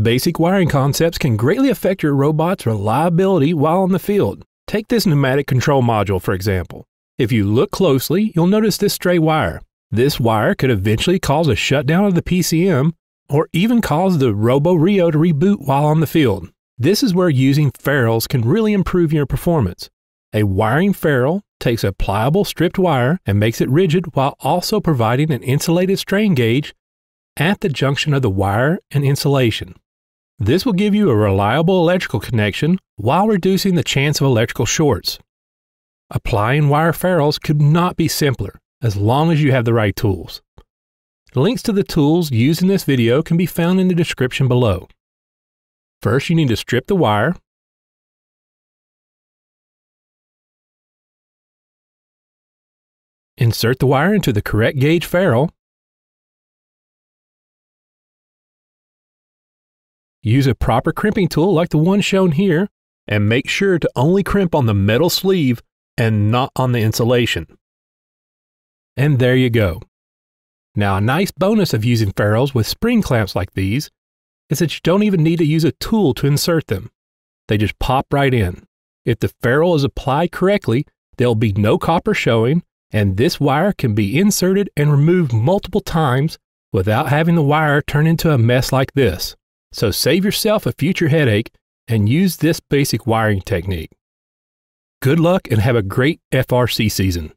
Basic wiring concepts can greatly affect your robot's reliability while on the field. Take this pneumatic control module, for example. If you look closely, you'll notice this stray wire. This wire could eventually cause a shutdown of the PCM or even cause the roboRIO to reboot while on the field. This is where using ferrules can really improve your performance. A wiring ferrule takes a pliable stripped wire and makes it rigid while also providing an insulated strain gauge at the junction of the wire and insulation. This will give you a reliable electrical connection while reducing the chance of electrical shorts. Applying wire ferrules could not be simpler as long as you have the right tools. Links to the tools used in this video can be found in the description below. First, you need to strip the wire. Insert the wire into the correct gauge ferrule. Use a proper crimping tool like the one shown here, and make sure to only crimp on the metal sleeve and not on the insulation. And there you go. Now, a nice bonus of using ferrules with spring clamps like these is that you don't even need to use a tool to insert them. They just pop right in. If the ferrule is applied correctly, there'll be no copper showing, and this wire can be inserted and removed multiple times without having the wire turn into a mess like this. So save yourself a future headache and use this basic wiring technique. Good luck and have a great FRC season.